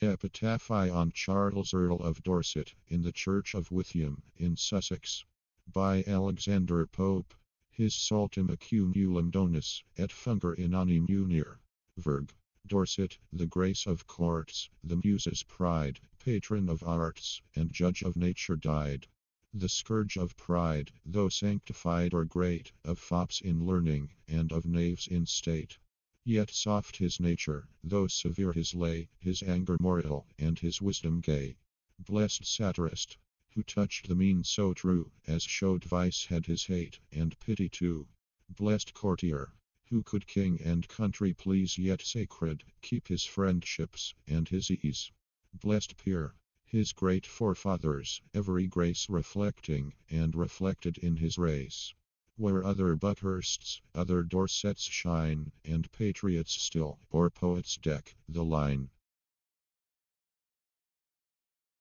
Epitaphi on Charles Earl of Dorset in the Church of Withyham in Sussex by Alexander Pope. His saltum accumulum donus et fungere in anim munir. Verg. Dorset, the grace of courts, the muse's pride, patron of arts, and judge of nature died. The scourge of pride, though sanctified or great, of fops in learning, and of knaves in state. Yet soft his nature, though severe his lay, his anger mortal, and his wisdom gay. Blessed satirist, who touched the mean so true, as showed vice had his hate, and pity too. Blessed courtier, who could king and country please, yet sacred, keep his friendships, and his ease. Blessed peer, his great forefathers, every grace reflecting, and reflected in his race. Where other Buckhursts, other Dorsets shine, and patriots still, or poets deck, the line.